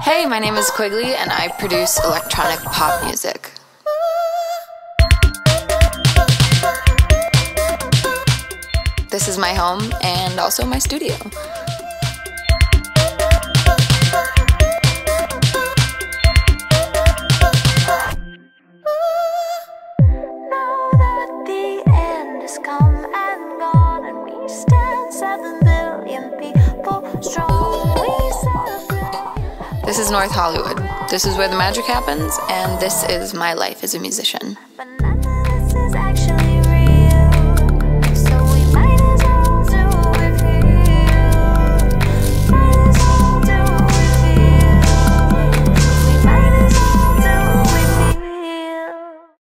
Hey, my name is Quigley, and I produce electronic pop music. This is my home and also my studio. Now that the end has come and gone, and we stand This is North Hollywood. This is where the magic happens, and this is my life as a musician.